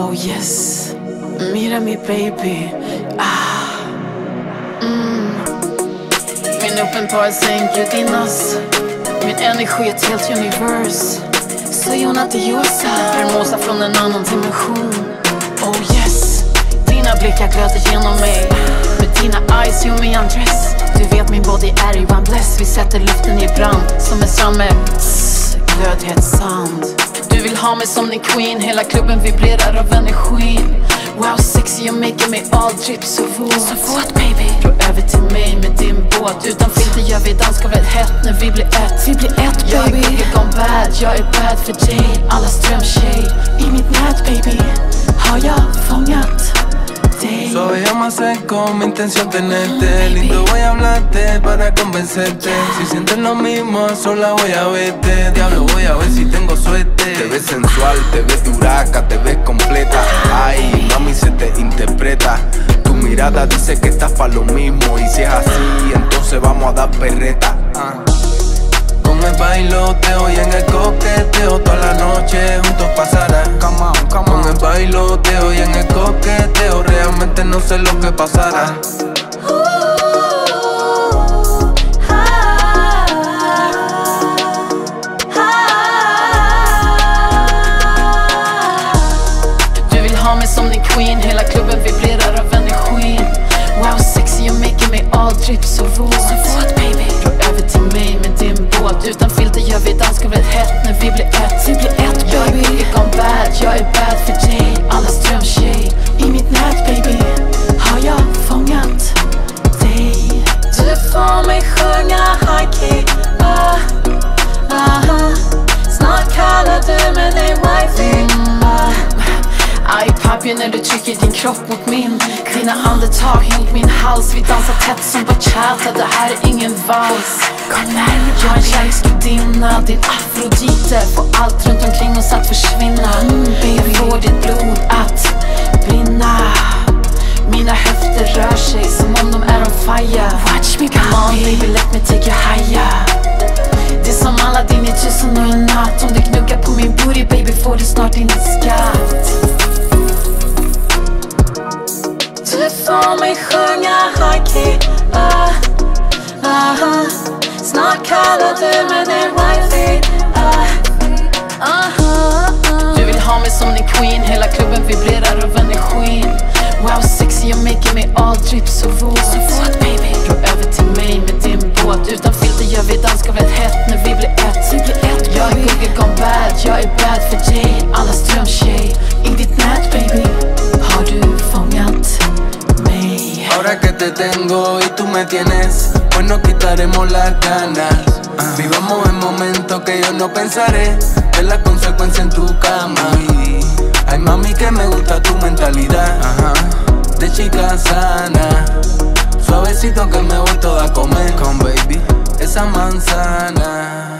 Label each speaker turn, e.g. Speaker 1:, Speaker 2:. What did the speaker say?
Speaker 1: Oh yes, mira mi baby. Ah. Mm. Min uppenbarelse är en gudinnas. Min energi är ett helt univers. Säger hon att det är Hermosa från en annan dimension. Oh yes, dina blickar glöder genom mig. Med dina eyes gör mig undress. Du vet min body är i one bless. Vi sätter luften i brand som en strand glödhet sand. Du vill ha mig som din queen, hela klubben vibrerar av energin. Wow sexy, you're making me all drip så våt. Så våt baby. Rå över till mig med din båt. Utan filter gör vi danskar väl hett när vi blir ett.
Speaker 2: Vi blir ett
Speaker 1: Jag är
Speaker 2: baby
Speaker 1: boogie gone bad, jag är bad för dig. Alla strömtjej.
Speaker 2: I mitt nät baby Har jag fångat dig
Speaker 3: Suave llama seco, mi intención tenerte Lindo voy a hablarte para convencerte Si sientes lo mismo, sola voy a verte Diablo, voy a ver si tengo suerte
Speaker 4: Te ves sensual, te ves duraca, te ves completa. Ay, mami, se te interpreta. Tu mirada dice que estás para lo mismo. Y si es así, entonces vamos a dar perreta.
Speaker 3: Ah. Con el bailoteo y en el coqueteo Toda la noche juntos pasará Con el bailoteo y en el coqueteo sé lo que pasará
Speaker 1: Du vill ha mig som din queen, hela klubben vibrerar av energin. Wow sexy, you're making me all drip så våt. Så våt baby. Sjunga high key. Ah, ah,
Speaker 2: Snart kallar du mig din wifey. Ah.
Speaker 1: Papi när du trycker din kropp mot min. Dina andetag mot min hals. Vi dansar tätt som bachata Det här är ingen vals.
Speaker 2: Kom närmare
Speaker 1: Jag är en kärleksgudinna. Din Afrodite Får allt runt omkring oss att försvinna.
Speaker 2: Mm.
Speaker 1: Jag får ditt blod att brinna Mina höfter rör sig som om de är on fire.
Speaker 2: Watch me
Speaker 1: Come on baby let me take you higher. Det är som Aladdin i tusen och en natt. Om du gnuggar på min booty baby får du snart din skatt.
Speaker 2: Du får mig sjunga high key ah, ah, Snart kallar du mig din wifey. Ah, ah, ah.
Speaker 1: Du vill ha mig som din queen, hela klubben vibrerar
Speaker 3: te tengo y tú me tienes, pues nos quitaremos las ganas. Vivamos el momento que yo no pensaré, ver la consecuencia en tu cama. Ay mami que me gusta tu mentalidad, de chica sana. Suavecito que me voy toda a comer, con baby, esa manzana.